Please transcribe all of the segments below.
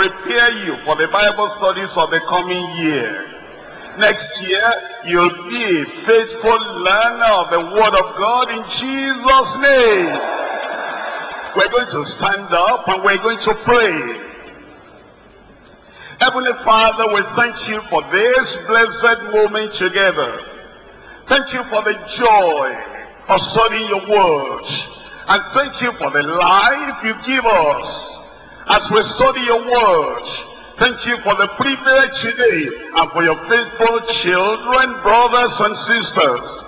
prepare you for the Bible studies of the coming year. Next year, you'll be a faithful learner of the Word of God in Jesus' name. We're going to stand up and we're going to pray. Heavenly Father, we thank you for this blessed moment together. Thank you for the joy of studying your word. And thank you for the life you give us as we study your word. Thank you for the privilege today and for your faithful children, brothers and sisters.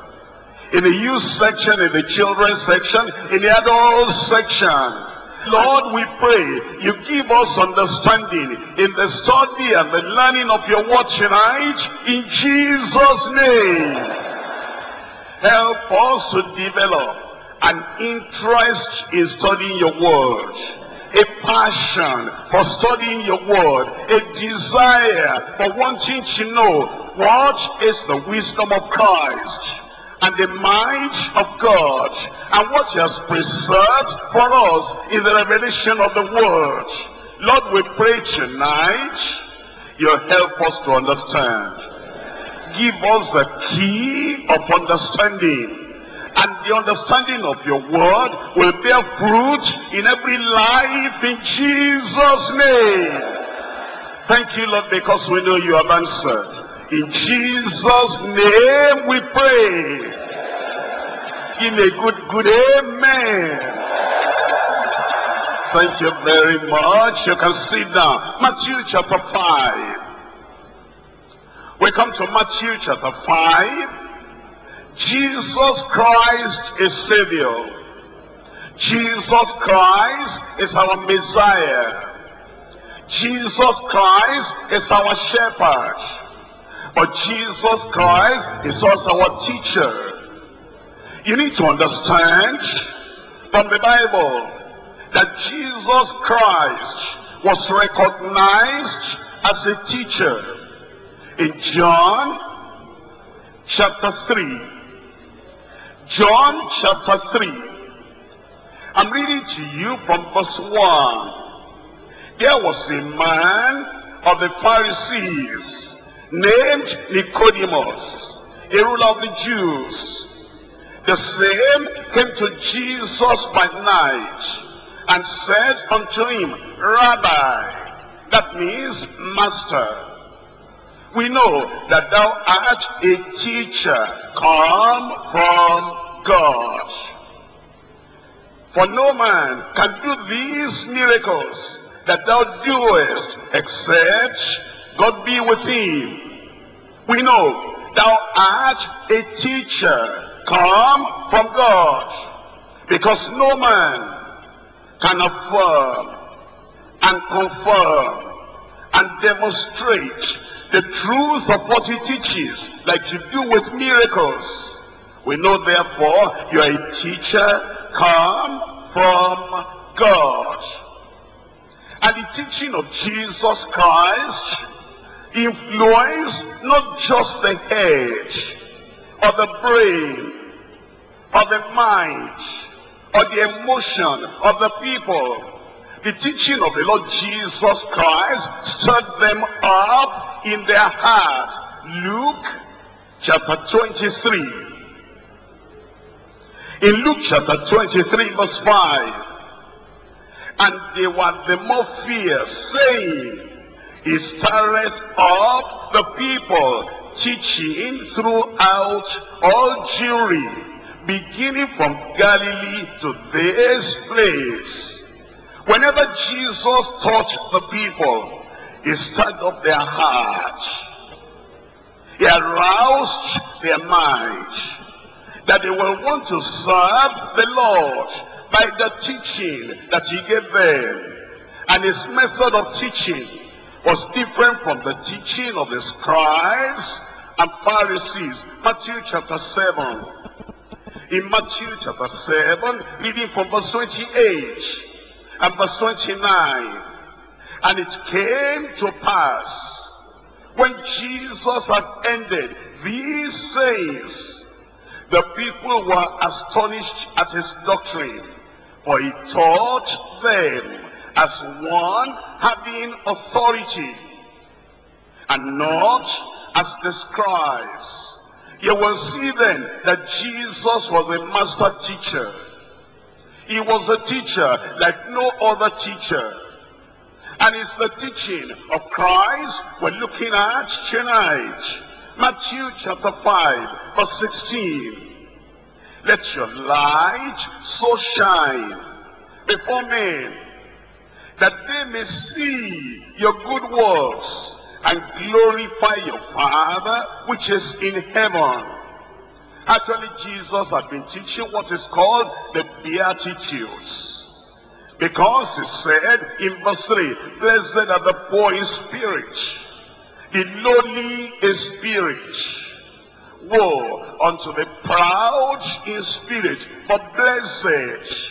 In the youth section, in the children's section, in the adult section. Lord, we pray you give us understanding in the study and the learning of your word tonight in Jesus' name. Help us to develop an interest in studying your word, a passion for studying your word, a desire for wanting to know what is the wisdom of Christ and the mind of God and what he has preserved for us in the revelation of the word. Lord, we pray tonight you help us to understand. Give us the key of understanding and the understanding of your word will bear fruit in every life in Jesus' name. Thank you, Lord, because we know you have answered. In Jesus' name we pray. Me a good, good amen. Thank you very much. You can sit down. Matthew chapter 5. We come to Matthew chapter 5. Jesus Christ is Savior. Jesus Christ is our Messiah. Jesus Christ is our shepherd. But Jesus Christ is also our teacher. You need to understand from the Bible that Jesus Christ was recognized as a teacher in John chapter 3. John chapter 3. I'm reading to you from verse 1. There was a man of the Pharisees named Nicodemus, a ruler of the Jews. The same came to Jesus by night and said unto him, Rabbi, that means master, we know that thou art a teacher come from God. For no man can do these miracles that thou doest except God be with him. We know thou art a teacher come from God because no man can affirm and confirm and demonstrate the truth of what he teaches like you do with miracles. We know therefore you are a teacher come from God. And the teaching of Jesus Christ influence not just the head or the brain or the mind or the emotion of the people. The teaching of the Lord Jesus Christ stirred them up in their hearts. Luke chapter 23. In Luke chapter 23 verse 5. And they were the more fierce, saying, He stirreth up the people, teaching throughout all Jewry, beginning from Galilee to this place. Whenever Jesus taught the people, he stirred up their hearts. He aroused their minds that they will want to serve the Lord by the teaching that he gave them. And his method of teaching was different from the teaching of the scribes and Pharisees. Matthew chapter 7. In Matthew chapter 7, reading from verse 28 and verse 29. And it came to pass when Jesus had ended these sayings, the people were astonished at his doctrine, for he taught them as one having authority and not as the scribes. You will see then that Jesus was a master teacher. He was a teacher like no other teacher. And it's the teaching of Christ we're looking at tonight. Matthew chapter 5 verse 16. Let your light so shine before men that they may see your good works and glorify your Father which is in heaven. Actually, Jesus had been teaching what is called the Beatitudes. Because he said in verse 3, Blessed are the poor in spirit, the lowly in spirit. Woe unto the proud in spirit, but blessed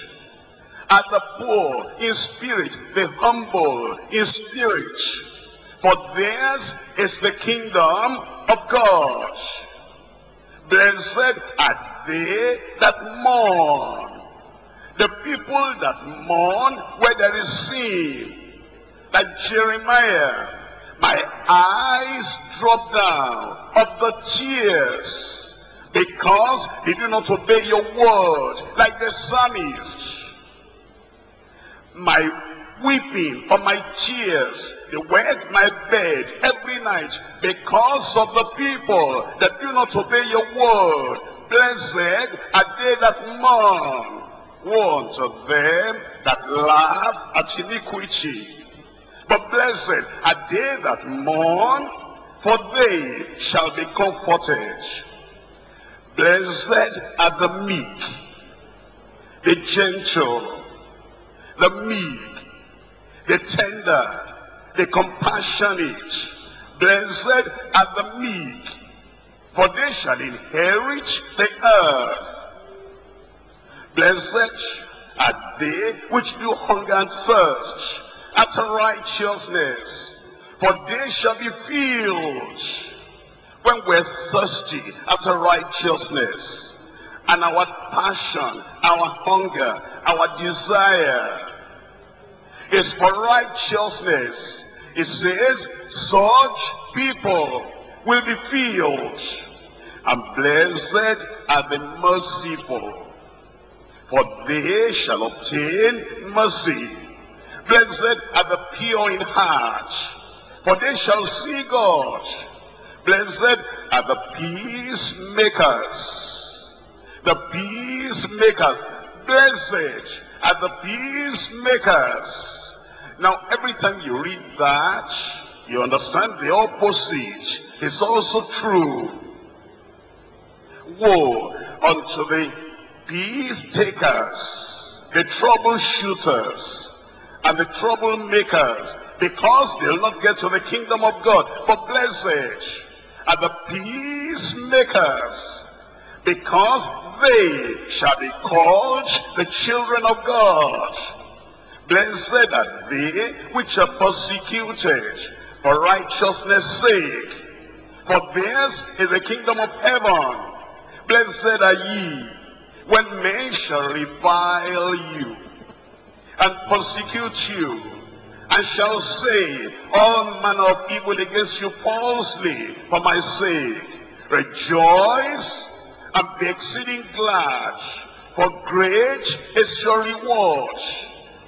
are the poor in spirit, the humble in spirit. For theirs is the kingdom of God. Blessed are they that mourn. The people that mourn where there is sin. Like Jeremiah, my eyes drop down of the tears because they do not obey your word like the psalmist. My weeping for my tears. They wet my bed every night because of the people that do not obey your word. Blessed are they that mourn. Woe unto them that laugh at iniquity. But blessed are they that mourn, for they shall be comforted. Blessed are the meek, the gentle, the meek, the tender, the compassionate. Blessed are the meek, for they shall inherit the earth. Blessed are they which do hunger and thirst after righteousness, for they shall be filled. When we're thirsty after righteousness, and our passion, our hunger, our desire is for righteousness. It says, such people will be filled. And blessed are the merciful, for they shall obtain mercy. Blessed are the pure in heart, for they shall see God. Blessed are the peacemakers, the peacemakers. Blessed are the peacemakers. Now, every time you read that, you understand the opposite is also true. Woe unto the peace takers, the troubleshooters, and the troublemakers, because they'll not get to the kingdom of God. But blessed are the peacemakers, because they shall be called the children of God. Blessed are they which are persecuted for righteousness' sake. For theirs is the kingdom of heaven. Blessed are ye when men shall revile you and persecute you and shall say all manner of evil against you falsely for my sake. Rejoice and be exceeding glad, for great is your reward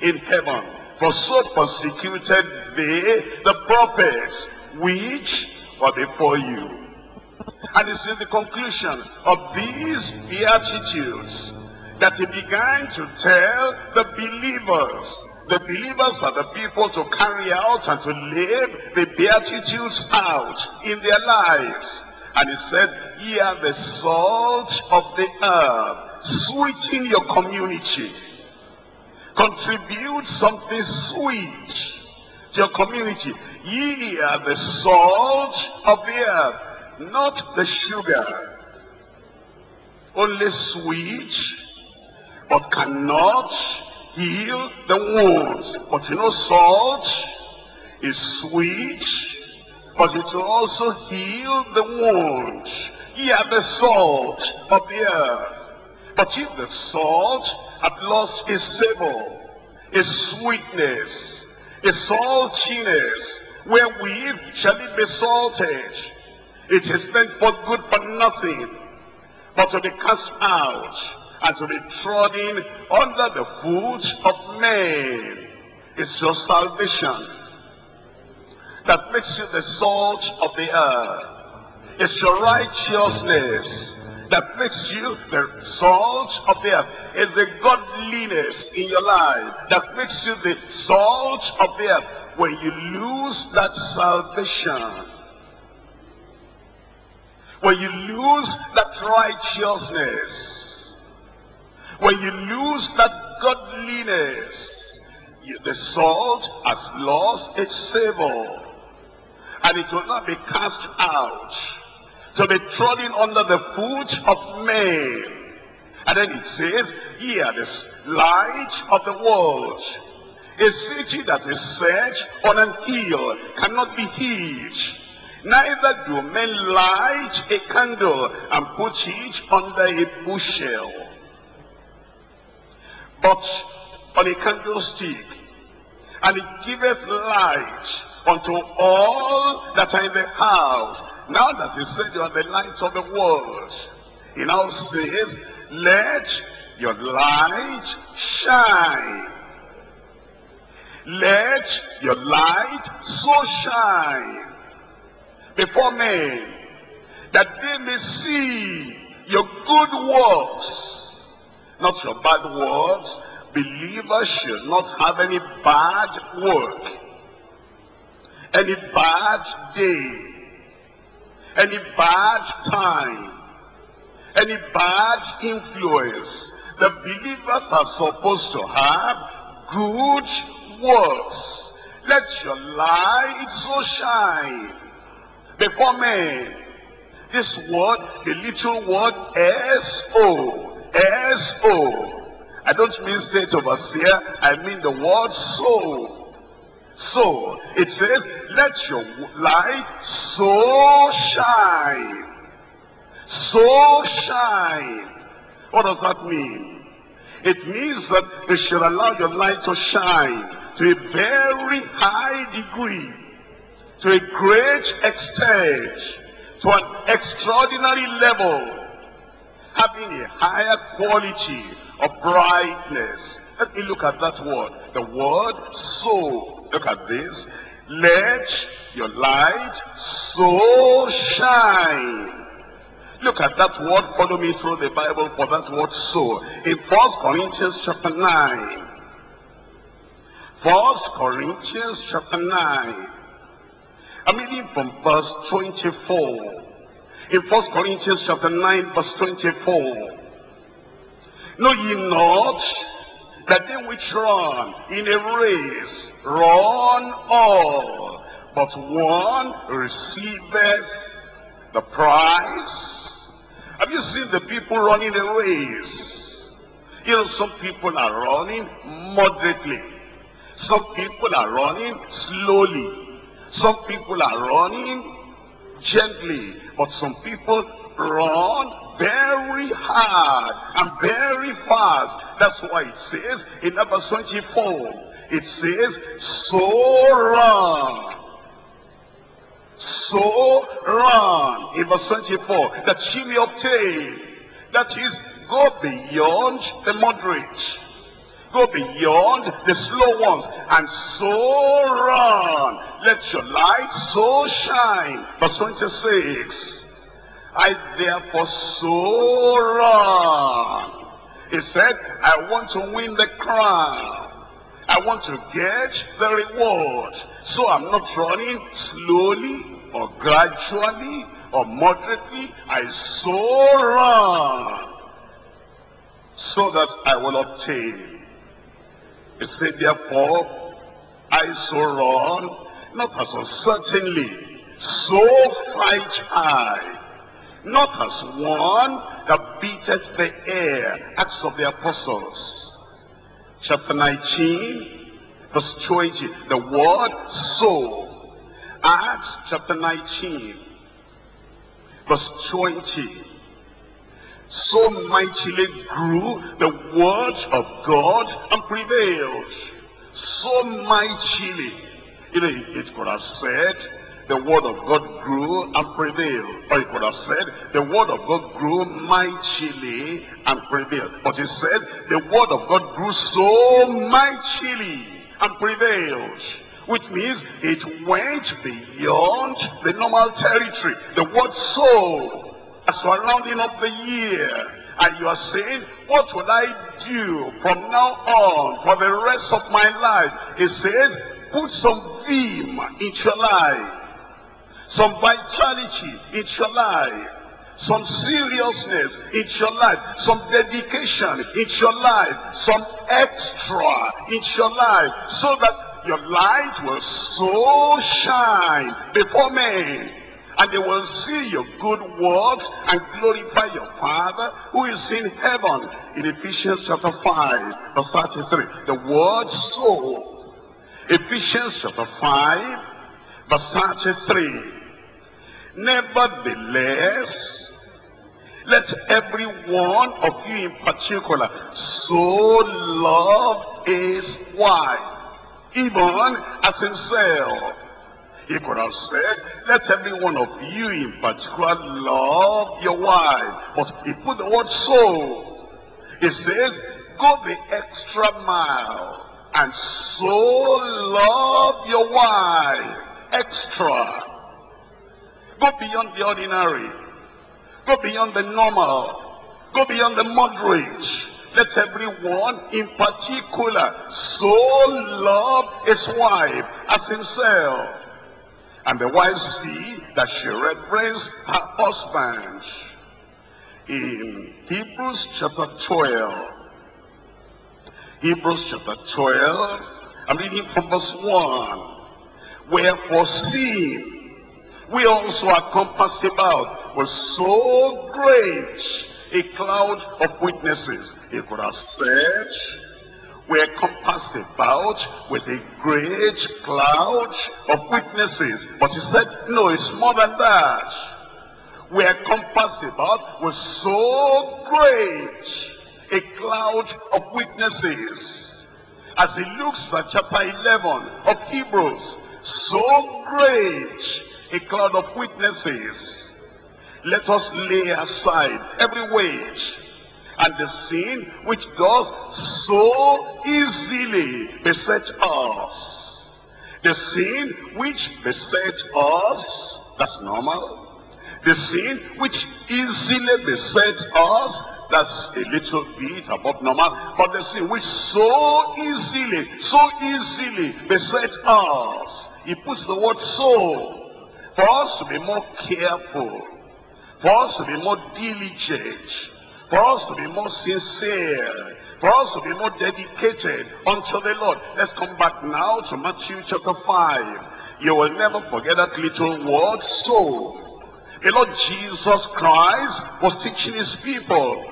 in heaven. For so persecuted they the prophets which were before you. And it's in the conclusion of these Beatitudes that he began to tell the believers. The believers are the people to carry out and to live the Beatitudes out in their lives. And he said, ye are the salt of the earth, sweeten your community. Contribute something sweet to your community. Ye are the salt of the earth, not the sugar. Only sweet, but cannot heal the wounds. But you know, salt is sweet, but it will also heal the wound. Ye are the salt of the earth. But if the salt had lost its savor, its sweetness, a saltiness, wherewith shall it be salted. It is meant for good for nothing, but to be cast out and to be trodden under the foot of men. It's your salvation that makes you the salt of the earth. It's your righteousness that makes you the salt of the earth. It's the godliness in your life that makes you the salt of the earth. When you lose that salvation, when you lose that righteousness, when you lose that godliness, the salt has lost its savor. And it will not be cast out to be trodden under the foot of men. And then it says, ye are the light of the world. A city that is set on an hill cannot be hid. Neither do men light a candle and put it under a bushel, but on a candlestick, and it giveth light unto all that are in the house. Now that he said you are the light of the world, he now says, let your light shine. Let your light so shine before men that they may see your good works, not your bad works. Believers should not have any bad work, any bad day, any bad time, any bad influence. The believers are supposed to have good works. Let your light so shine before men. This word, the little word S-O, S-O. I don't mean state overseer, I mean the word so. So, it says, let your light so shine. So shine. What does that mean? It means that you should allow your light to shine to a very high degree, to a great extent, to an extraordinary level, having a higher quality of brightness. Let me look at that word. The word so. Look at this. Let your light so shine. Look at that word. Follow me through the Bible for that word so. In First Corinthians chapter 9. First Corinthians chapter 9. I'm reading from verse 24. In First Corinthians chapter 9 verse 24. Know ye not that they which run in a race run all, but one receiveth the prize? Have you seen the people running a race? You know, some people are running moderately. Some people are running slowly. Some people are running gently. But some people run very hard and very fast. That's why it says in verse 24, it says, so run. So run. In verse 24, that ye may obtain. That is, go beyond the moderate. Go beyond the slow ones and so run. Let your light so shine. Verse 26. I therefore so run. He said, I want to win the crown. I want to get the reward. So I'm not running slowly or gradually or moderately. I so run so that I will obtain. He said, therefore, I so run, not as uncertainly, so fight I, not as one that beateth the air. Acts of the Apostles, chapter 19, verse 20. The word so. Acts chapter 19, verse 20. So mightily grew the word of God and prevailed. so mightily. You know, it could have said, the word of God grew and prevailed. Or it could have said, the word of God grew mightily and prevailed. But it said, the word of God grew so mightily and prevailed. Which means it went beyond the normal territory. The word so, as we're rounding up the year, and you are saying, what will I do from now on for the rest of my life? It says, put some vim into your life. Some vitality into your life, some seriousness into your life, some dedication into your life, some extra into your life, so that your light will so shine before men and they will see your good works and glorify your Father who is in heaven. In Ephesians chapter 5, verse 33, the word so. Ephesians chapter 5, verse 33. Nevertheless, let every one of you in particular so love his wife, even as himself. He could have said, let every one of you in particular love your wife. But he put the word so. He says, go the extra mile and so love your wife. Extra. Go beyond the ordinary. Go beyond the normal. Go beyond the moderate. Let everyone in particular so love his wife as himself. And the wife see that she reverence her husband. In Hebrews chapter 12. Hebrews chapter 12. I'm reading from verse 1. Wherefore seeing we also are compassed about with so great a cloud of witnesses. He could have said, we're compassed about with a great cloud of witnesses. But he said, no, it's more than that. We are compassed about with so great a cloud of witnesses. As he looks at chapter 11 of Hebrews, so great a cloud of witnesses. Let us lay aside every weight and the sin which does so easily beset us. The sin which besets us, that's normal. The sin which easily besets us, that's a little bit above normal. But the sin which so easily, so easily besets us, he puts the word so for us to be more careful, for us to be more diligent, for us to be more sincere, for us to be more dedicated unto the Lord. Let's come back now to Matthew chapter 5. You will never forget that little word, so. The Lord Jesus Christ was teaching his people.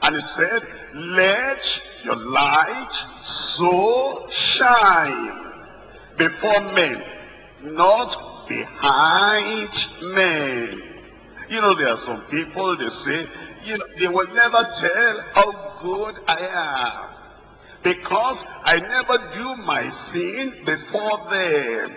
And he said, let your light so shine before men, not behind men. You know, there are some people, they say, you know, they will never tell how good I am. Because I never do my sin before them.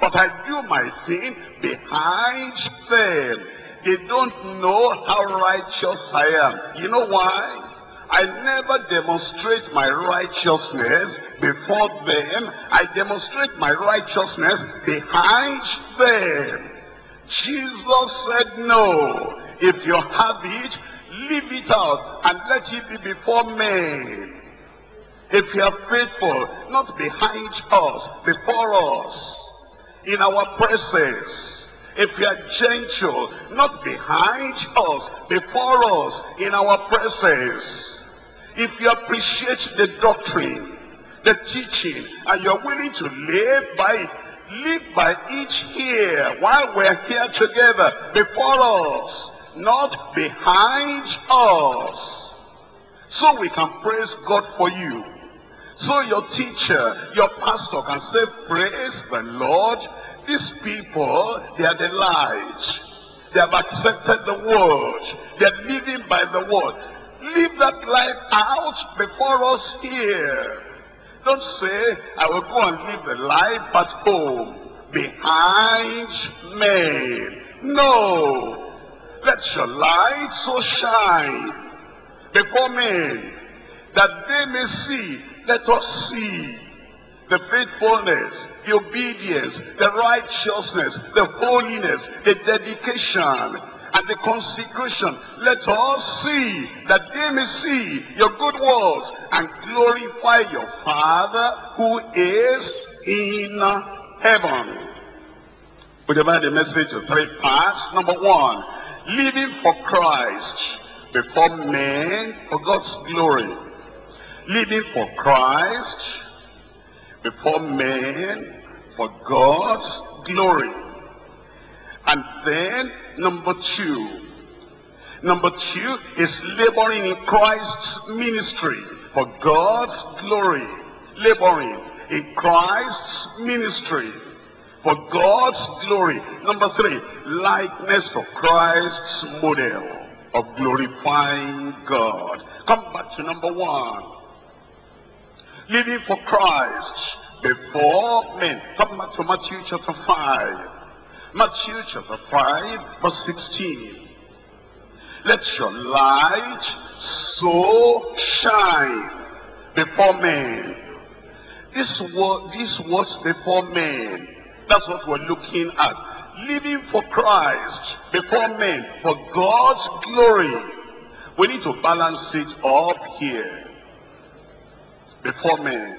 But I do my sin behind them. They don't know how righteous I am. You know why? I never demonstrate my righteousness before them. I demonstrate my righteousness behind them. Jesus said, no. If you have it, leave it out and let it be before men. If you are faithful, not behind us, before us, in our presence. If you are gentle, not behind us, before us, in our presence. If you appreciate the doctrine, the teaching, and you're willing to live by it, live by it here while we're here together before us, not behind us. So we can praise God for you. So your teacher, your pastor can say, praise the Lord. These people, they are the light. They have accepted the word. They're living by the word. Live that life out before us here. Don't say, I will go and live the life at home behind men. No. Let your light so shine before men that they may see. Let us see the faithfulness, the obedience, the righteousness, the holiness, the dedication, and the consecration. Let us see that they may see your good works and glorify your Father who is in heaven. We divide the message to three parts. Number one, living for Christ before men for God's glory. Living for Christ before men for God's glory. And then number two. Number two is laboring in Christ's ministry for God's glory. Laboring in Christ's ministry for God's glory. Number three, likeness to Christ's model of glorifying God. Come back to number one. Living for Christ before men. Come back to Matthew chapter 5. Matthew chapter 5 verse 16. Let your light so shine before men. This word, these words before men, that's what we're looking at. Living for Christ before men, for God's glory. We need to balance it up here before men.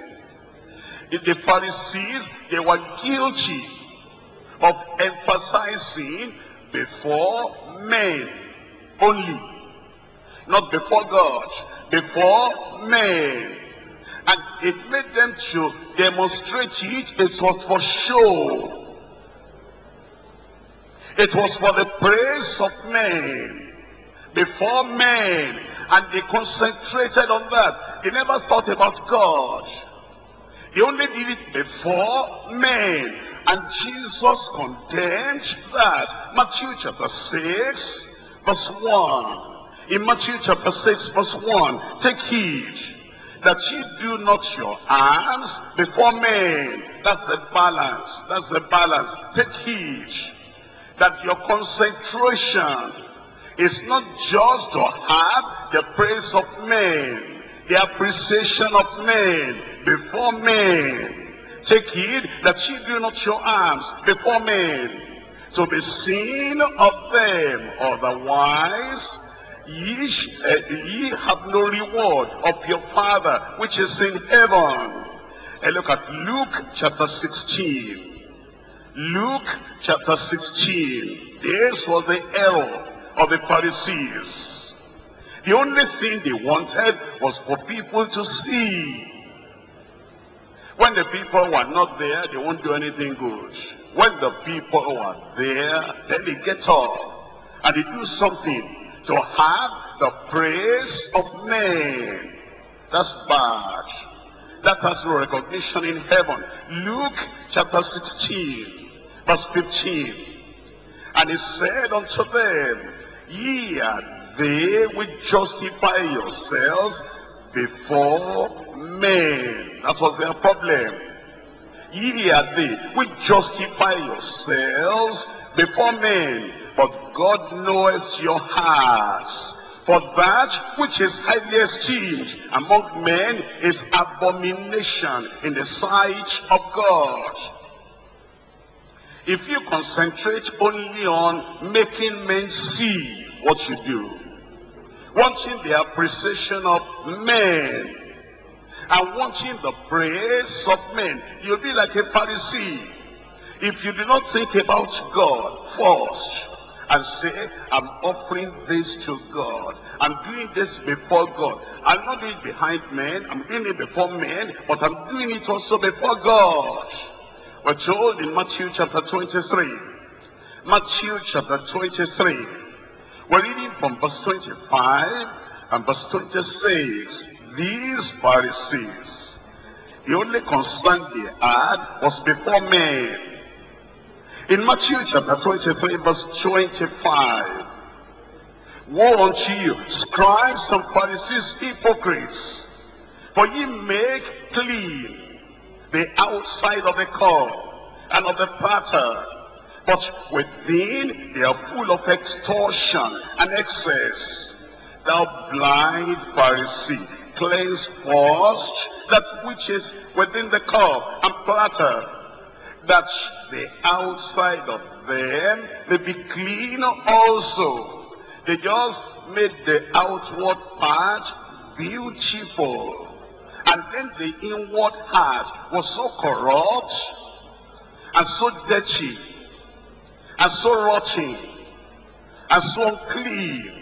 If The Pharisees, they were guilty of emphasizing before men only. Not before God, before men. And it made them to demonstrate it, it was for show. It was for the praise of men, before men. And they concentrated on that. They never thought about God. They only did it before men. And Jesus condemned that. Matthew chapter 6, verse 1. In Matthew chapter 6, verse 1, take heed that ye do not your alms before men. That's the balance. That's the balance. Take heed that your concentration is not just to have the praise of men, the appreciation of men before men. Take heed that ye do not your alms before men to be seen of them. Otherwise, ye, uh, ye have no reward of your Father which is in heaven. And look at Luke chapter 16. Luke chapter 16. This was the error of the Pharisees. The only thing they wanted was for people to see. When the people were not there, they won't do anything good. When the people were there, then they get up and they do something to have the praise of men. That's bad. That has no recognition in heaven. Luke chapter 16, verse 15. And he said unto them, Ye are they which justify yourselves before men. That was their problem. Ye are they which justify yourselves before men, but God knoweth your hearts. For that which is highly esteemed among men is abomination in the sight of God. If you concentrate only on making men see what you do, wanting the appreciation of men, and wanting the praise of men, you'll be like a Pharisee. If you do not think about God first, and say, I'm offering this to God. I'm doing this before God. I'm not doing it behind men. I'm doing it before men. But I'm doing it also before God. We're told in Matthew chapter 23. Matthew chapter 23. We're reading from verse 25 and verse 26. These Pharisees, the only concern they had was before men. In Matthew chapter 23 verse 25. Woe unto you, scribes and Pharisees, hypocrites! For ye make clean the outside of the cup and of the platter, but within they are full of extortion and excess. Thou blind Pharisee, cleanse first that which is within the cup and platter, that the outside of them may be clean also. They just made the outward part beautiful. And then the inward heart was so corrupt and so dirty and so rotten and so unclean.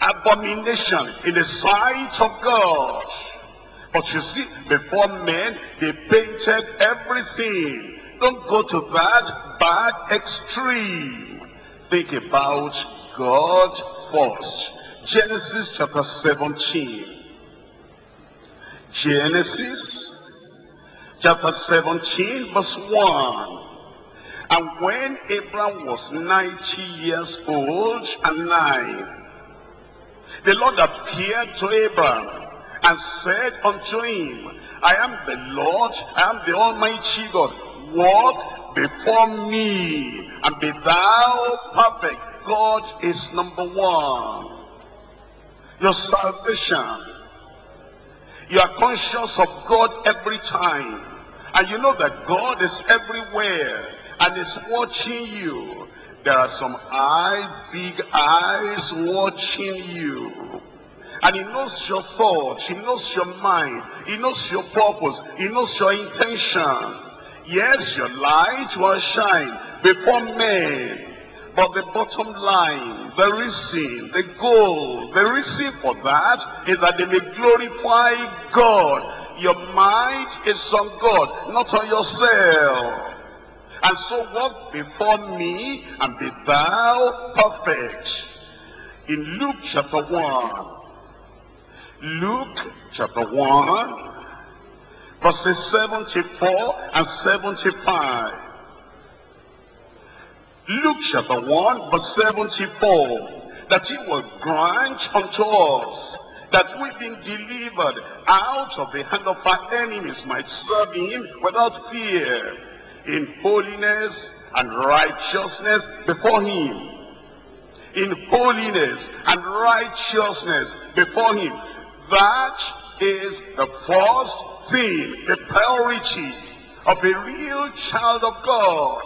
Abomination in the sight of God. But you see, before men, they painted everything. Don't go to that bad extreme. Think about God first. Genesis chapter 17. Genesis chapter 17 verse 1. And when Abraham was 90 years old and nine, the Lord appeared to Abraham and said unto him, I am the Lord, I am the Almighty God. Walk before me and be thou perfect. God is number one. Your salvation. You are conscious of God every time. And you know that God is everywhere and is watching you. There are some eyes, big eyes watching you. And he knows your thoughts, he knows your mind, he knows your purpose, he knows your intention. Yes, your light will shine before men. But the bottom line, the reason, the goal, the reason for that is that they may glorify God. Your mind is on God, not on yourself. And so walk before me and be thou perfect. In Luke chapter 1, Luke chapter 1, verses 74 and 75. Luke chapter 1 verse 74 that he will grant unto us that we being delivered out of the hand of our enemies might serve him without fear in holiness and righteousness before him. In holiness and righteousness before him. That is the first thing the priority of a real child of God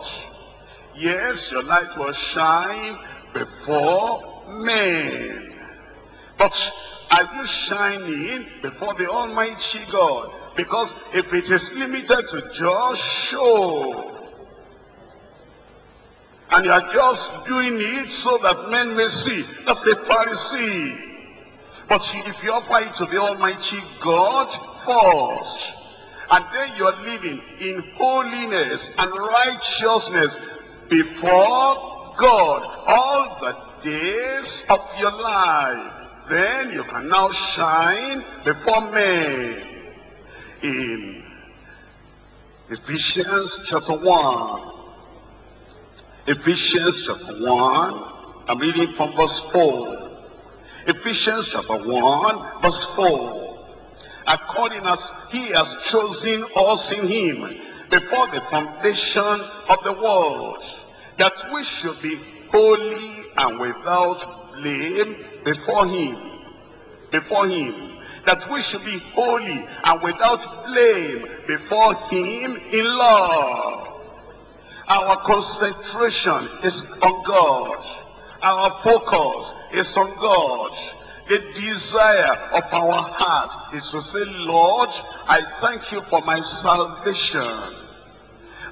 Yes, your light will shine before men. But are you shining before the Almighty God? Because if it is limited to just show, and you are just doing it so that men may see, that's a Pharisee. But if you offer it to the Almighty God first, and then you are living in holiness and righteousness before God all the days of your life. Then you can now shine before men. In Ephesians chapter 1. Ephesians chapter 1. I'm reading from verse 4. Ephesians chapter 1 verse 4. According as he has chosen us in him before the foundation of the world that we should be holy and without blame before him before him that we should be holy and without blame before him in love. Our concentration is on God. Our focus is on God the desire of our heart is to say Lord I thank you for my salvation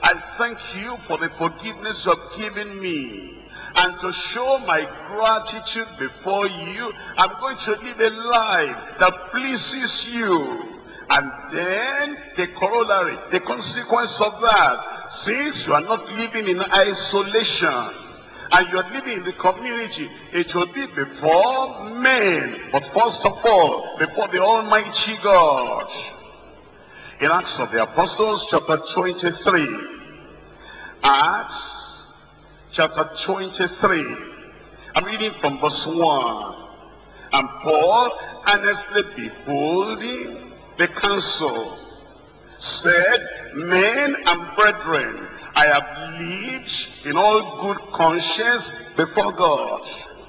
I thank you for the forgiveness you have given me. And to show my gratitude before you, I'm going to live a life that pleases you. And then the corollary, the consequence of that, since you are not living in isolation, and you're living in the community, it will be before men, but first of all, before the Almighty God. In Acts of the Apostles, chapter 23, Acts chapter 23. I'm reading from verse 1. And Paul, earnestly beholding the council, said, Men and brethren, I have lived in all good conscience before God,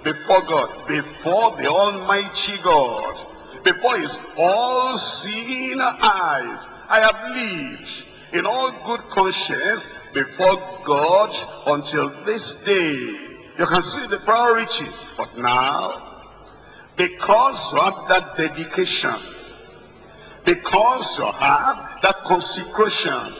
before God, before the Almighty God, before his all-seeing eyes. I have lived in all good conscience before God until this day. You can see the priority. But now, because you have that dedication, because you have that consecration,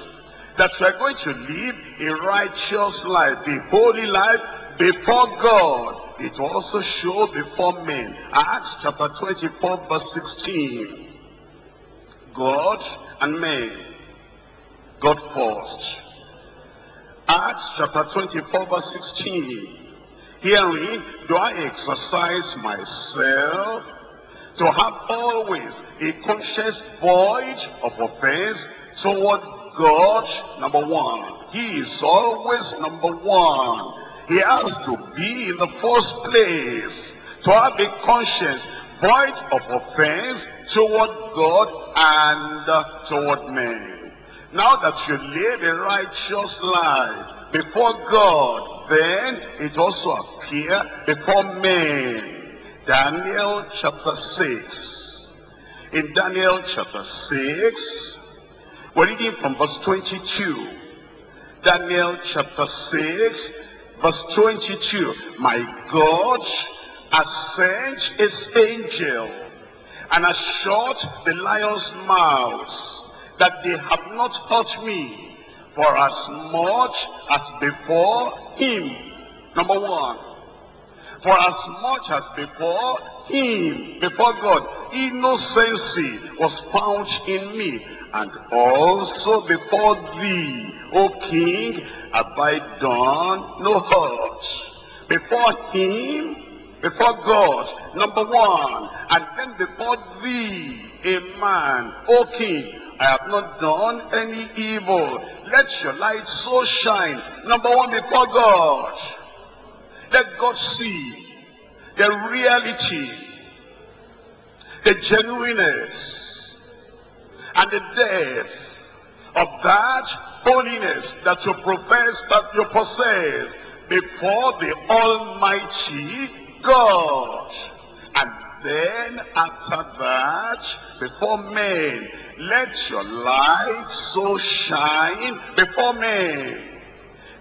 that you are going to live a righteous life, a holy life before God, it also show before men. Acts chapter 24 verse 16. God and men. God first. Acts chapter 24 verse 16. Herein do I exercise myself to have always a conscious void of offense toward God, number one. He is always number one. He has to be in the first place to have a conscience void of offense toward God and toward men. Now that you live a righteous life before God, then it also appear before men. Daniel chapter 6. In Daniel chapter 6, we're reading from verse 22. Daniel chapter 6, verse 22. My God has sent his angel and has shut the lion's mouth that they have not hurt me for as much as before him. Number one. For as much as before him, before God, innocency was found in me, and also before thee, O king, I done no hurt. Before him, before God, number one, and then before thee, a man, O king, I have not done any evil. Let your light so shine, number one, before God. Let God see the reality, the genuineness, and the depth of that holiness that you profess, that you possess before the Almighty God. And then after that, before men, let your light so shine before men.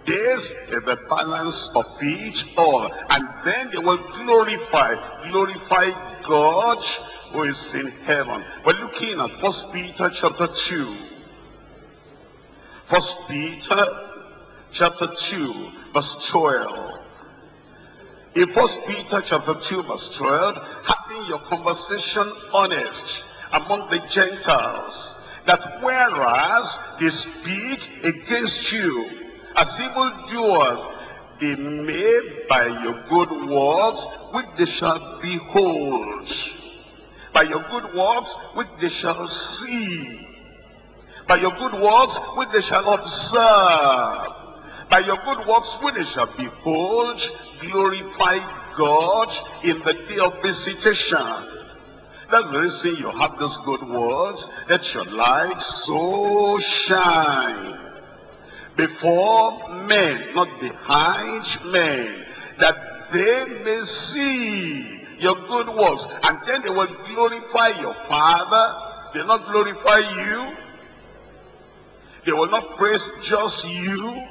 This is the balance of each all. And then they will glorify, glorify God who is in heaven. We're looking at First Peter chapter 2. First Peter chapter 2, verse 12. In First Peter chapter 2, verse 12, having your conversation honest among the Gentiles, that whereas they speak against you as evildoers, they may by your good works, which they shall behold, by your good works, which they shall see, by your good works, which they shall observe, by your good works, which they shall behold, glorify God in the day of visitation. That's the reason you have those good words. Let your light so shine before men, not behind men, that they may see your good works. And then they will glorify your Father. They will not glorify you. They will not praise just you.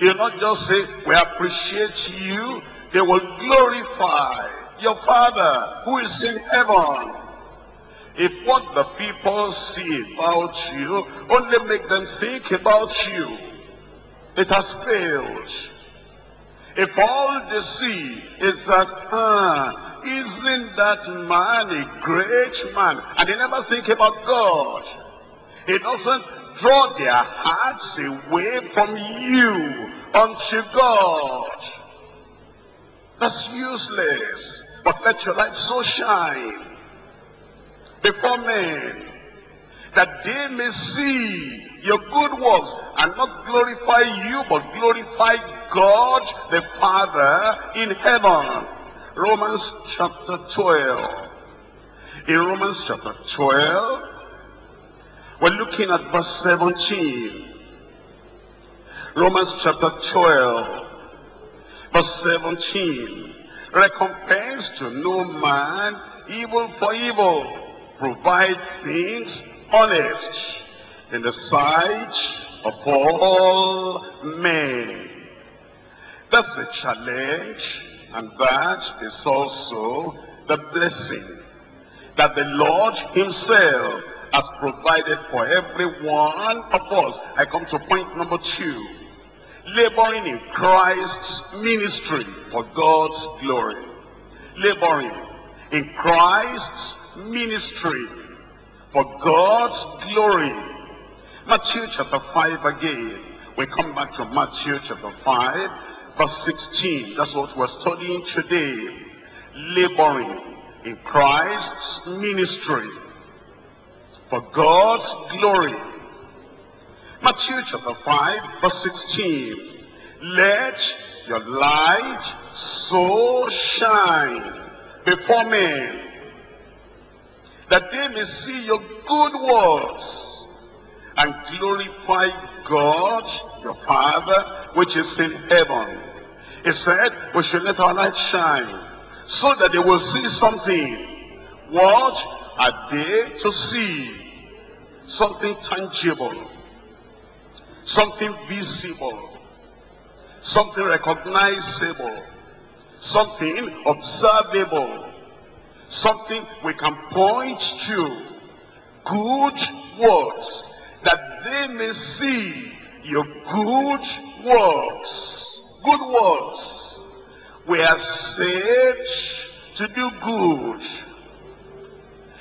They will not just say, we appreciate you. They will glorify your Father who is in heaven. If what the people see about you only make them think about you, it has failed. If all they see is that, ah, isn't that man a great man? And they never think about God. It doesn't draw their hearts away from you unto God. That's useless. But let your light so shine before men that they may see your good works and not glorify you but glorify God the Father in heaven. Romans chapter 12. In Romans chapter 12, we're looking at verse 17. Romans chapter 12, verse 17. Recompense to no man evil for evil. Provide things honest in the sight of all men. That's the challenge, and that is also the blessing that the Lord himself has provided for every one of us. I come to point number two. Laboring in Christ's ministry for God's glory. Laboring in Christ's ministry for God's glory. Matthew chapter 5 again. We come back to Matthew chapter 5, verse 16. That's what we're studying today. Laboring in Christ's ministry for God's glory. Matthew chapter 5, verse 16. Let your light so shine before men that they may see your good works and glorify God, your Father, which is in heaven. He said, we should let our light shine so that they will see something. What are they to see? Something tangible, something visible, something recognizable, something observable, something we can point to. Good words, that they may see your good works. Good works. We are saved to do good.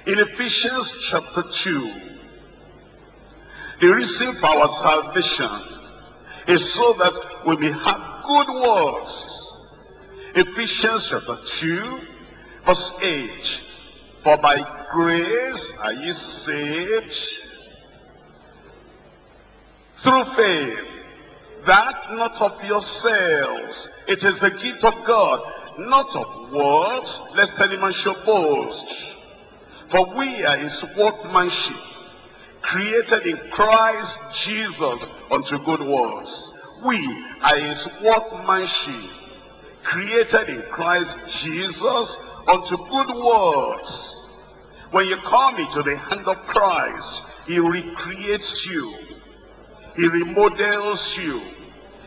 In Ephesians chapter 2, the reason for our salvation is so that we may have good works. Ephesians chapter 2, verse 8. For by grace are ye saved through faith, that not of yourselves. It is the gift of God, not of works, lest any man should boast. For we are his workmanship, created in Christ Jesus unto good works. We are his workmanship, created in Christ Jesus unto good works. When you come into the hand of Christ, he recreates you. He remodels you.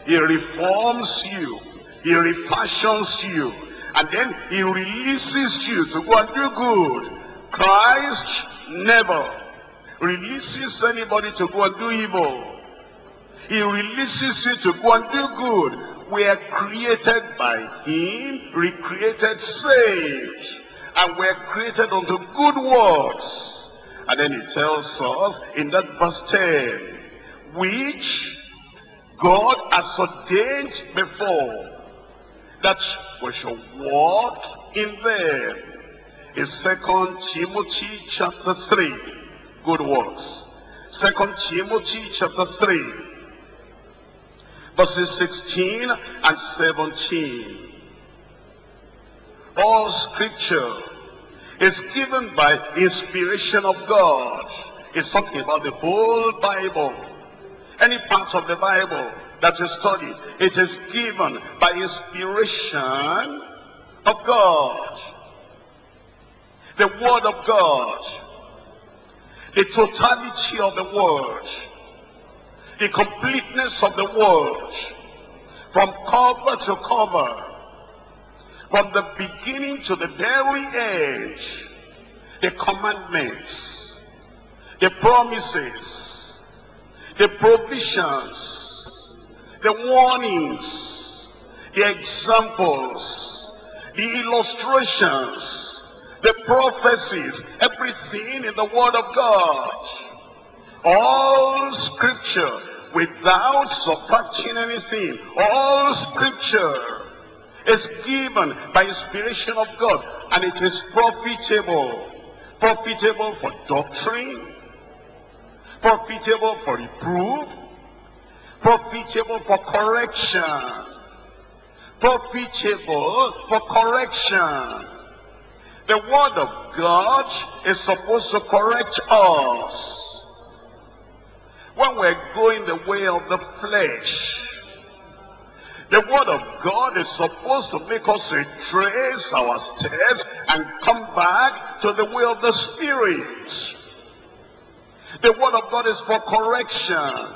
He reforms you. He refashions you. And then he releases you to go and do good. Christ never releases anybody to go and do evil. He releases you to go and do good. We are created by him, recreated, saved. And we are created unto good works. And then he tells us in that verse 10, which God has ordained before that we shall walk in them. In Second Timothy chapter 3, good works. Second Timothy chapter 3, verses 16 and 17. All scripture is given by inspiration of God. It's talking about the whole Bible. Any part of the Bible that you study, it is given by inspiration of God. The Word of God. The totality of the Word. The completeness of the Word. From cover to cover. From the beginning to the very end. The commandments. The promises. The provisions. The warnings. The examples. The illustrations the prophecies, everything in the Word of God. All scripture without subtracting anything. All scripture is given by inspiration of God and it is profitable. Profitable for doctrine, profitable for reproof, profitable for correction, profitable for correction The word of God is supposed to correct us. When we're going the way of the flesh, the word of God is supposed to make us retrace our steps and come back to the way of the Spirit. The word of God is for correction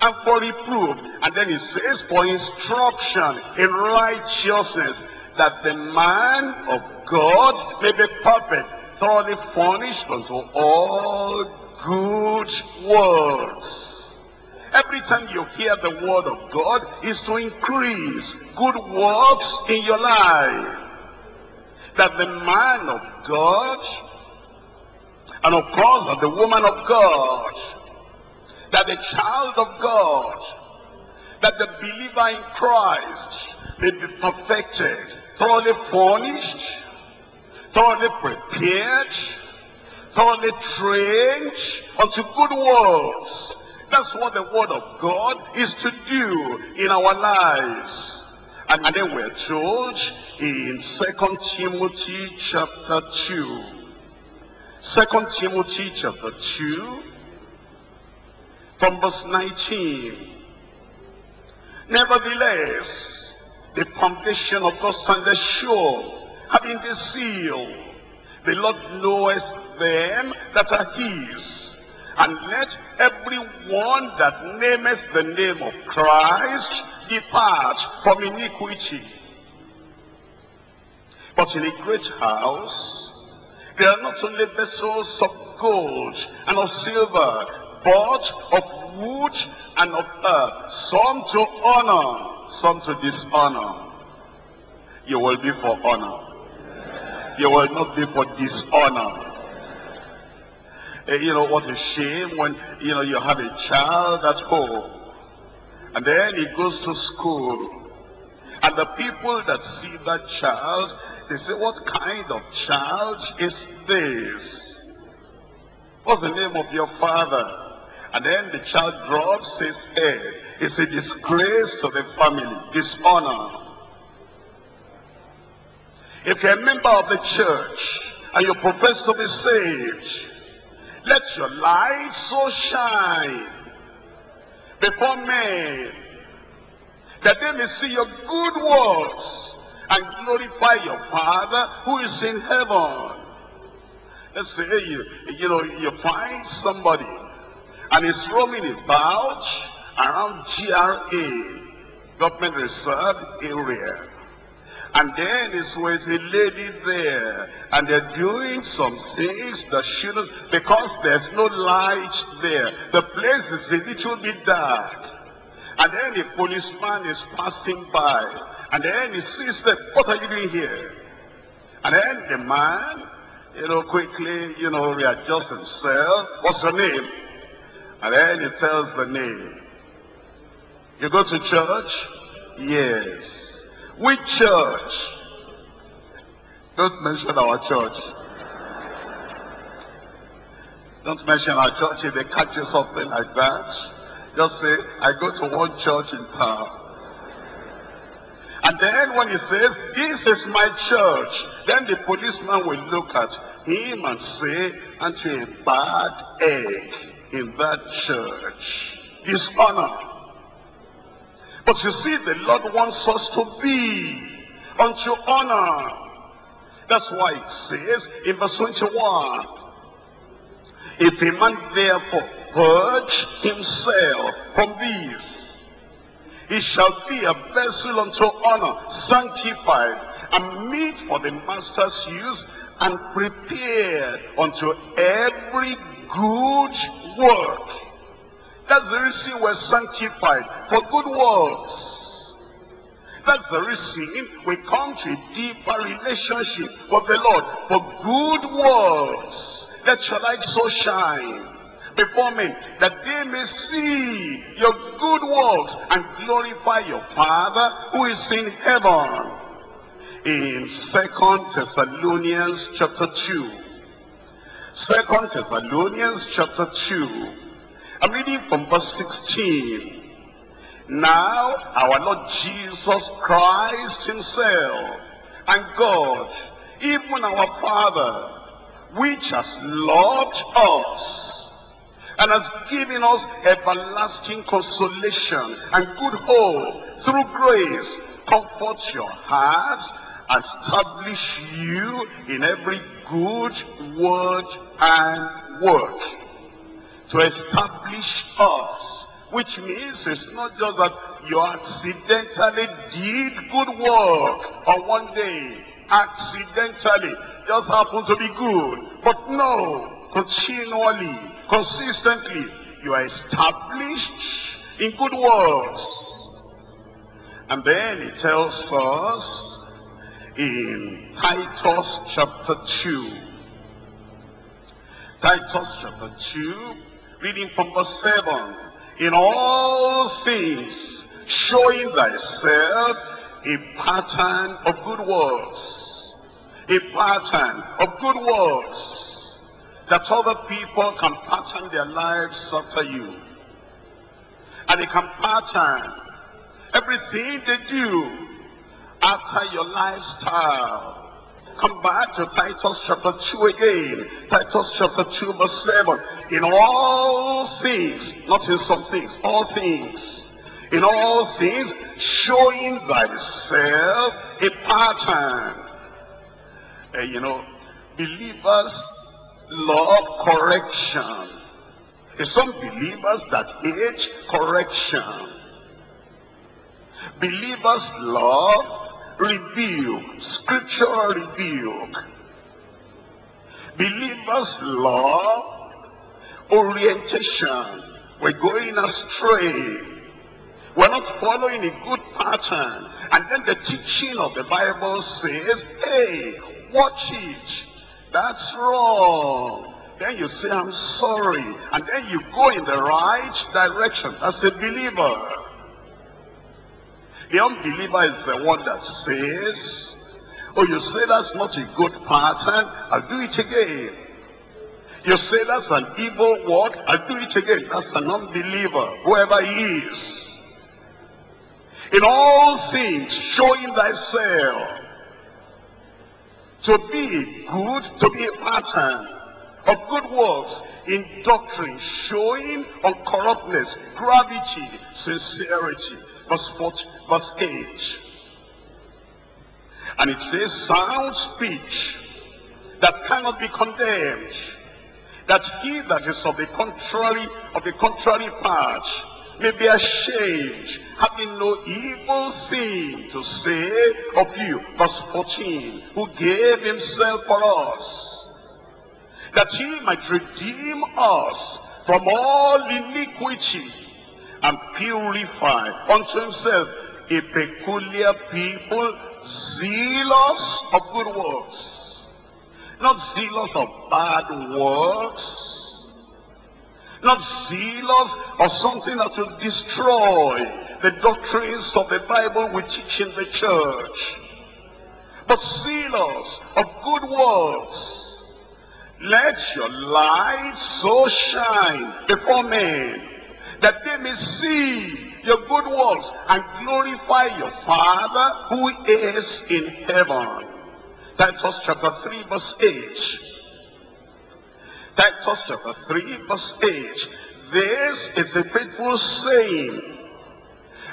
and for reproof. And then he says for instruction in righteousness that the man of God may be perfect, thoroughly furnished unto all good works. Every time you hear the word of God is to increase good works in your life. That the man of God, and of course that the woman of God, that the child of God, that the believer in Christ may be perfected, thoroughly furnished, thoroughly prepared, thoroughly trained unto good works. That's what the word of God is to do in our lives. And then we're told in 2 Timothy chapter 2. 2 Timothy chapter 2 from verse 19. Nevertheless, the foundation of God standeth sure, having the seal. The Lord knoweth them that are his. And let everyone that nameth the name of Christ depart from iniquity. But in a great house, there are not only vessels of gold and of silver, but of wood and of earth, some to honor, some to dishonor. You will be for honor. You will not be for dishonor. Uh, you know, what a shame when, you know, you have a child at home. And then he goes to school. And the people that see that child, they say, what kind of child is this? What's the name of your father? And then the child drops his head. It's a disgrace to the family, dishonor. If you're a member of the church and you profess to be saved, let your light so shine before men that they may see your good works and glorify your Father who is in heaven. Let's say you, you know, you find somebody and he's roaming about around GRA, government reserve area. And then it's with a lady there. And they're doing some things that shouldn't, because there's no light there. The place is a little bit dark. And then a policeman is passing by. And then he sees them, what are you doing here? And then the man, you know, quickly, you know, readjusts himself. What's your name? And then he tells the name. You go to church? Yes. Which church? Don't mention our church. Don't mention our church if they catch you something like that. Just say, I go to one church in town. And then when he says, this is my church, then the policeman will look at him and say, aren't you a bad egg in that church? Dishonor. But you see, the Lord wants us to be unto honor. That's why it says in verse 21, If a man therefore purge himself from these, he shall be a vessel unto honor, sanctified, and meet for the master's use, and prepared unto every good work. That's the reason we're sanctified for good works. That's the reason we come to a deeper relationship with the Lord for good works. Let your light so shine before men that they may see your good works and glorify your Father who is in heaven. In Second Thessalonians chapter 2. Second Thessalonians chapter 2 I'm reading from verse 16. Now our Lord Jesus Christ himself and God, even our Father, which has loved us and has given us everlasting consolation and good hope through grace, comfort your hearts, establish you in every good word and work. To establish us, which means it's not just that you accidentally did good work on one day, accidentally, just happen to be good. But no, continually, consistently, you are established in good works. And then it tells us in Titus chapter 2. Titus chapter 2, reading from verse 7. In all things, showing thyself a pattern of good works. A pattern of good works. That other people can pattern their lives after you. And they can pattern everything they do after your lifestyle. Come back to Titus chapter 2 again. Titus chapter 2 verse 7. In all things, not in some things, all things. In all things, showing thyself a pattern. Uh, you know, believers love correction. There's some believers that hate correction. Believers love rebuke, scriptural rebuke. Believers love orientation. We're going astray. We're not following a good pattern. And then the teaching of the Bible says, hey, watch it. That's wrong. Then you say, I'm sorry. And then you go in the right direction as a believer. The unbeliever is the one that says, oh, you say that's not a good pattern, I'll do it again. You say that's an evil word, I'll do it again. That's an unbeliever, whoever he is. In all things, showing thyself to be good, to be a pattern of good works in doctrine, showing uncorruptness, gravity, sincerity. Verse 4, verse 8. And it says, sound speech that cannot be condemned, that he that is of the contrary, of the contrary part, may be ashamed, having no evil thing to say of you. Verse 14, who gave himself for us, that he might redeem us from all iniquity and purify unto himself a peculiar people, zealous of good works. Not zealous of bad works, not zealous of something that will destroy the doctrines of the Bible we teach in the church, but zealous of good works. Let your light so shine before men that they may see your good works and glorify your Father who is in heaven. Titus chapter 3 verse 8. Titus chapter 3 verse 8. This is a faithful saying.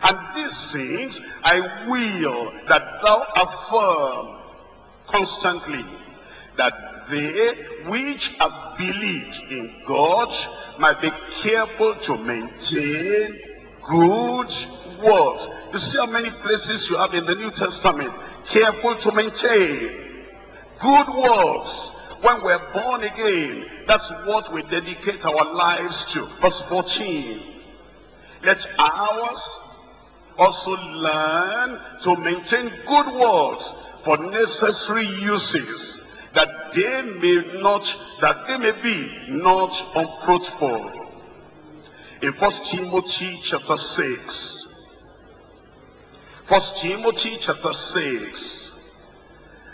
And these things I will that thou affirm constantly, that they which have believed in God might be careful to maintain good works. You see how many places you have in the New Testament. Careful to maintain good works. When we're born again, that's what we dedicate our lives to. Verse 14. Let ours also learn to maintain good works for necessary uses, that they may not, that they may be not unfruitful. In First Timothy chapter 6, First Timothy chapter 6,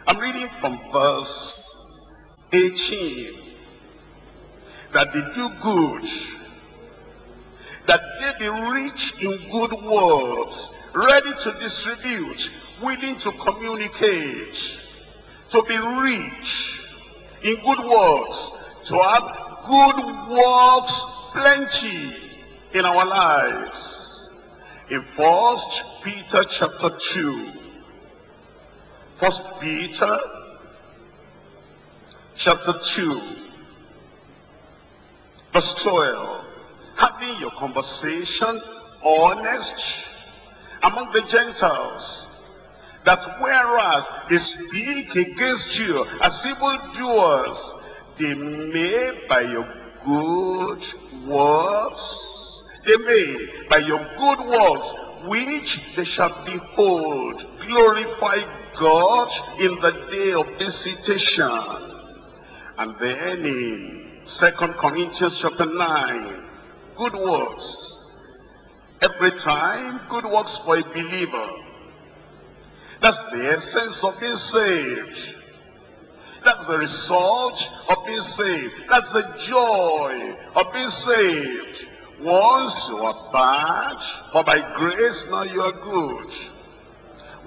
I'm reading from verse 18 that they do good, that they be rich in good words, ready to distribute, willing to communicate, to be rich in good works, to have good works plenty in our lives. In First Peter chapter 2, First Peter chapter 2, verse 12, having your conversation honest among the Gentiles, that whereas they speak against you as evildoers, they may by your good works, they may by your good works, which they shall behold, glorify God in the day of visitation. And then in Second Corinthians chapter 9, good works. Every time, good works for a believer. That's the essence of being saved. That's the result of being saved. That's the joy of being saved. Once you are bad, for by grace now you are good.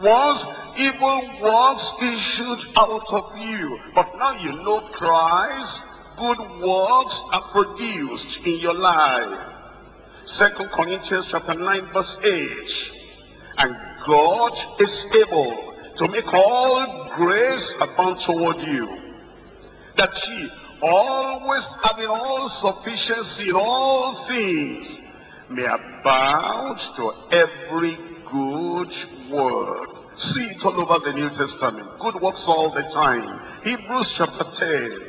Once evil works issued out of you, but now you know Christ, good works are produced in your life. Second Corinthians chapter 9 verse 8. And God is able to make all grace abound toward you. That ye always having all sufficiency in all things may abound to every good work. See it all over the New Testament. Good works all the time. Hebrews chapter 10.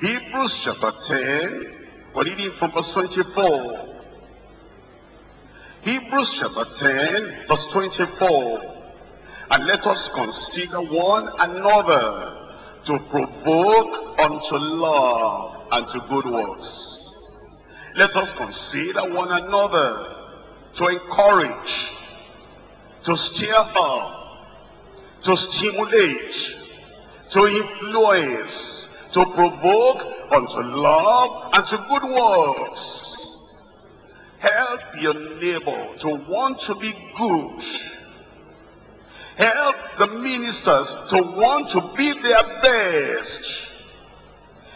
Hebrews chapter 10. We're reading from verse 24. Hebrews chapter 10, verse 24. And let us consider one another to provoke unto love and to good works. Let us consider one another to encourage, to stir up, to stimulate, to influence, to provoke unto love and to good works. Help your neighbor to want to be good. Help the ministers to want to be their best.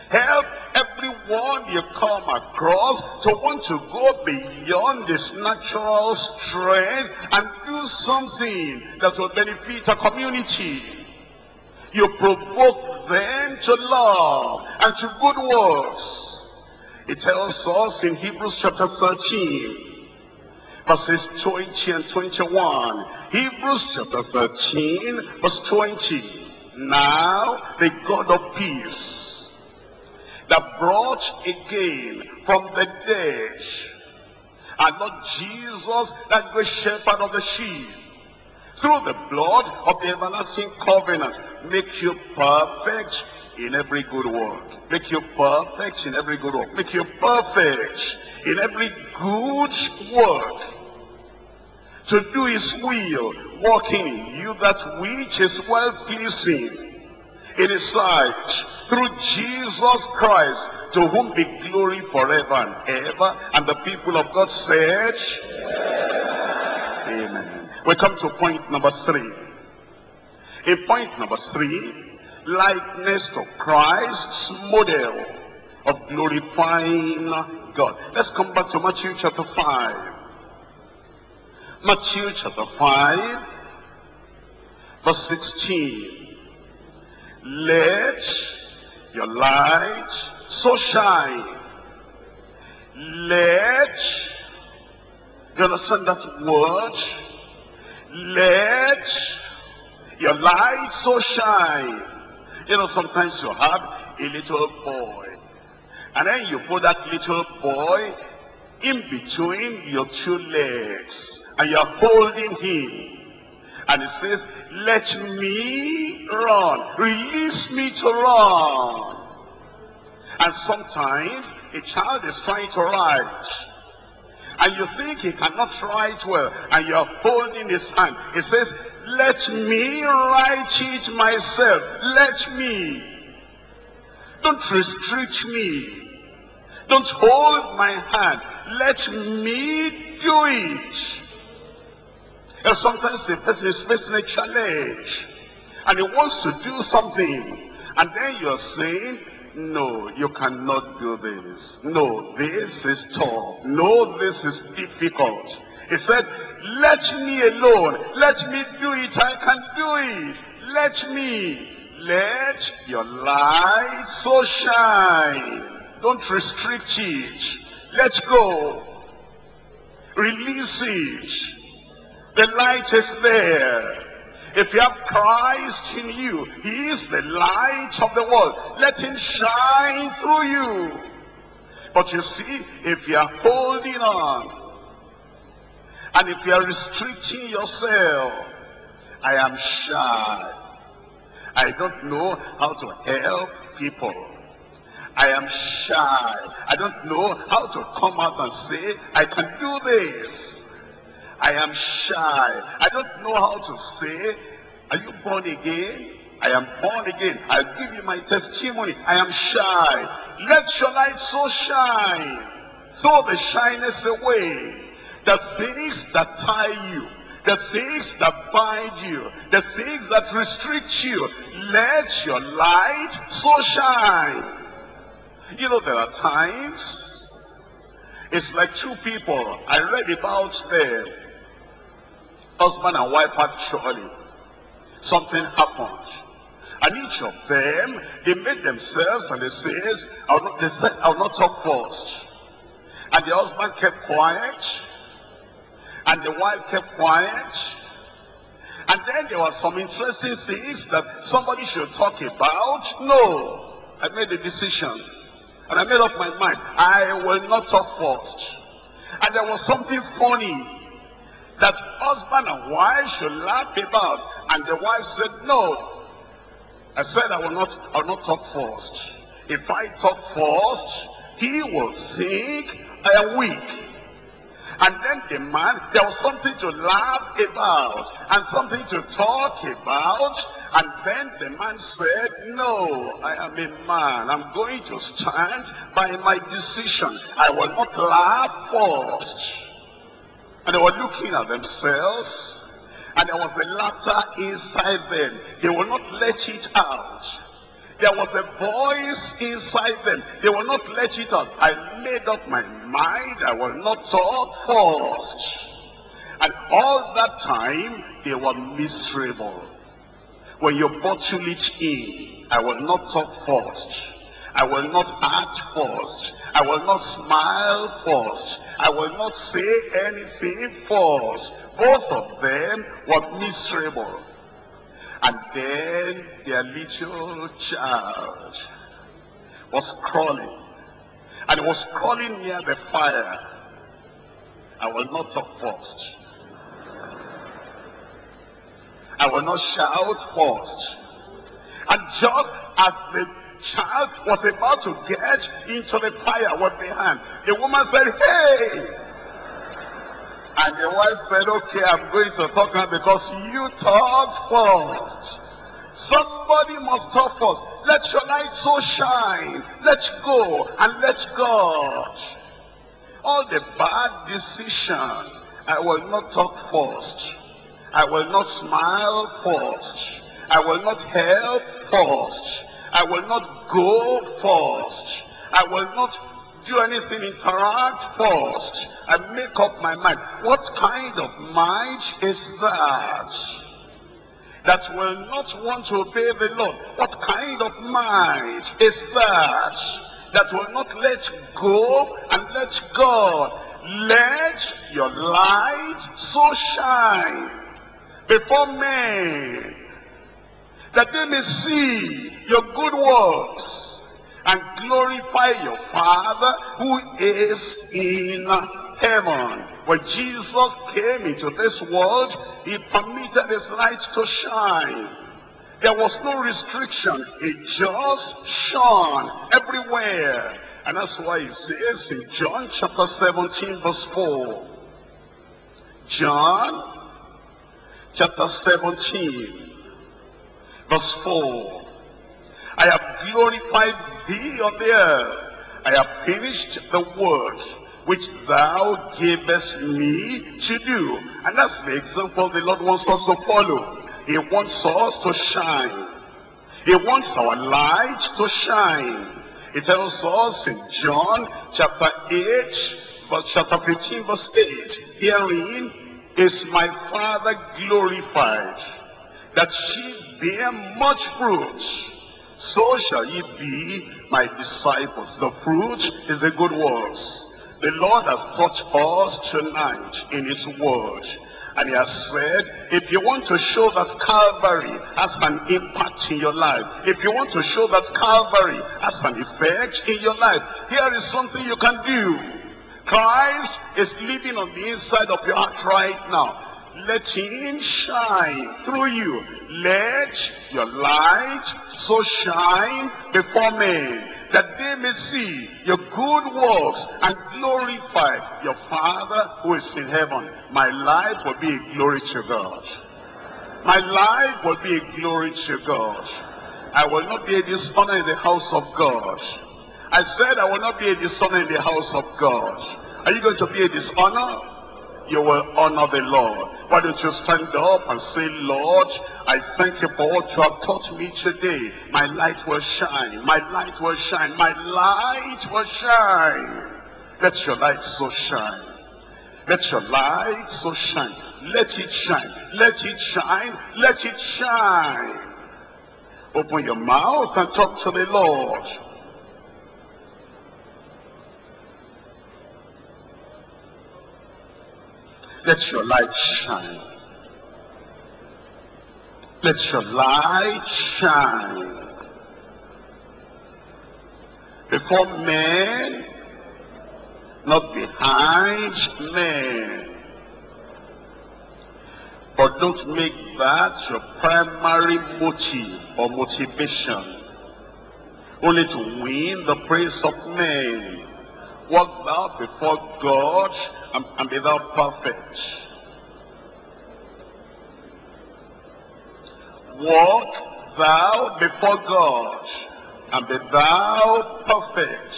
Help everyone you come across to want to go beyond this natural strength and do something that will benefit a community. You provoke them to love and to good works. It tells us in Hebrews chapter 13, verses 20 and 21. Hebrews chapter 13, verse 20. Now the God of peace, that brought again from the dead, and not Jesus, that great shepherd of the sheep, through the blood of the everlasting covenant, make you perfect in every good work. Make you perfect in every good work. Make you perfect in every good work. To do his will, walking in you that which is well-pleasing in his sight, through Jesus Christ, to whom be glory forever and ever. And the people of God said. We come to point number three. In point number three, likeness to Christ's model of glorifying God. Let's come back to Matthew chapter 5. Matthew chapter 5, verse 16. Let your light so shine. Let, you understand that word? Let your light so shine. You know, sometimes you have a little boy. And then you put that little boy in between your two legs. And you're holding him. And it says, let me run. Release me to run. And sometimes a child is trying to ride. And you think he cannot ride well. And you're holding his hand. He says, let me write it myself. Let me. Don't restrict me. Don't hold my hand. Let me do it. And sometimes the person is facing a challenge. and he wants to do something. And then you're saying, no, you cannot do this. No, this is tough. No, this is difficult. He said, let me alone. Let me do it. I can do it. Let me. Let your light so shine. Don't restrict it. Let go. Release it. The light is there. If you have Christ in you, he is the light of the world. Let him shine through you. But you see, if you are holding on, and if you are restricting yourself, I am shy. I don't know how to help people. I am shy. I don't know how to come out and say, I can do this. I am shy. I don't know how to say, are you born again? I am born again. I'll give you my testimony. I am shy. Let your light so shine. Throw the shyness away. The things that tie you, the things that bind you, the things that restrict you, let your light so shine. You know, there are times, it's like two people, I read about them, husband and wife actually, something happened. And each of them, they made themselves and they says, I'll not, they said, I'll not talk first. And the husband kept quiet. And the wife kept quiet. And then there were some interesting things that somebody should talk about. No, I made a decision. And I made up my mind. I will not talk first. And there was something funny that husband and wife should laugh about. And the wife said, no. I said I will not, I will not talk first. If I talk first, he will think I am weak. And then the man, there was something to laugh about and something to talk about. And then the man said, no, I am a man. I'm going to stand by my decision. I will not laugh first. And they were looking at themselves. And there was a laughter inside them. They will not let it out. There was a voice inside them. They will not let it out. I made up my mind. I will not talk first. And all that time, they were miserable. When you bottle it in, I will not talk first. I will not act first. I will not smile first. I will not say anything false. Both of them were miserable. And then their little child was crawling. And was crawling near the fire. I will not talk first. I will not shout first. And just as the child was about to get into the fire with the hand. The woman said, hey! And the wife said, okay, I'm going to talk now because you talk first. Somebody must talk first. Let your light so shine. Let's go and let God. All the bad decision, I will not talk first. I will not smile first. I will not help first. I will not go first. I will not do anything, interact first. I make up my mind. What kind of mind is that? That will not want to obey the Lord. What kind of mind is that? That will not let go and let God. Let your light so shine before men that they may see your good works and glorify your Father who is in heaven. When Jesus came into this world, he permitted his light to shine. There was no restriction. It just shone everywhere. And that's why he says in John chapter 17 verse 4. John chapter 17 verse 4. I have glorified thee on the earth. I have finished the work which thou gavest me to do. And that's the example the Lord wants us to follow. He wants us to shine. He wants our light to shine. He tells us in John chapter 8, verse chapter 15, verse 8, Herein is my Father glorified, that ye bear much fruit. So shall ye be my disciples. The fruit is the good works. The Lord has taught us tonight in his word. And he has said, if you want to show that Calvary has an impact in your life, if you want to show that Calvary has an effect in your life, here is something you can do. Christ is living on the inside of your heart right now. Let him shine through you. Let your light so shine before men that they may see your good works and glorify your Father who is in heaven. My life will be a glory to God. My life will be a glory to God. I will not be a dishonor in the house of God. I said I will not be a dishonor in the house of God. Are you going to be a dishonor? You will honor the Lord. Why don't you stand up and say, Lord, I thank you for what you have taught me today. My light will shine. My light will shine. My light will shine. Let your light so shine. Let your light so shine. Let it shine. Let it shine. Let it shine. Open your mouth and talk to the Lord. Let your light shine. Let your light shine before men, not behind men. But don't make that your primary motive or motivation. Only to win the praise of men. Walk thou before God and, and be thou perfect. Walk thou before God and be thou perfect.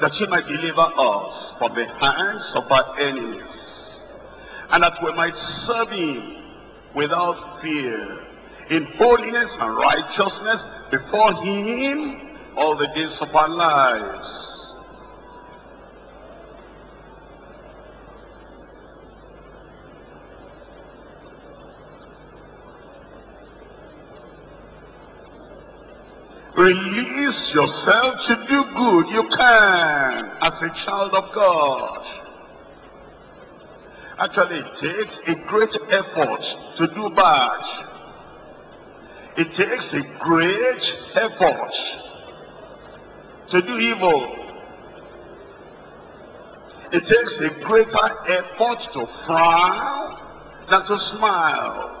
That he might deliver us from the hands of our enemies. And that we might serve him without fear. In holiness and righteousness before him all the days of our lives. Release yourself to do good. You can as a child of God. Actually, it takes a great effort to do bad. It takes a great effort to do evil. It takes a greater effort to frown than to smile.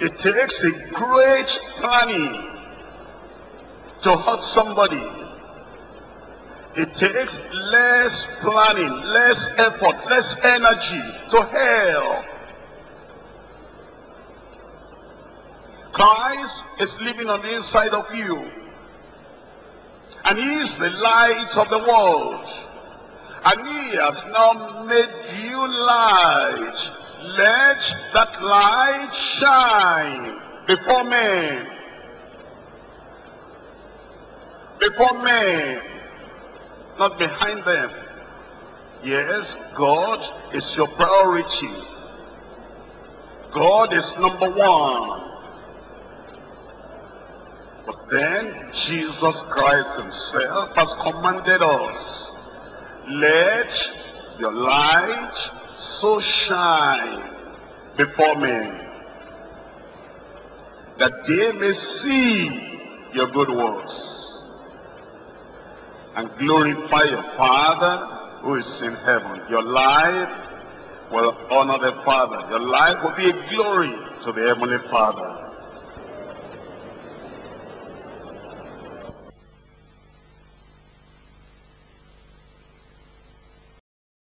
It takes a great planning to hurt somebody. It takes less planning, less effort, less energy to help. Christ is living on the inside of you. And he is the light of the world. And he has now made you light let that light shine before men. Before men, not behind them. Yes, God is your priority. God is number one. But then Jesus Christ himself has commanded us, let your light so shine before men that they may see your good works and glorify your Father who is in heaven. Your life will honor the Father. Your life will be a glory to the Heavenly Father.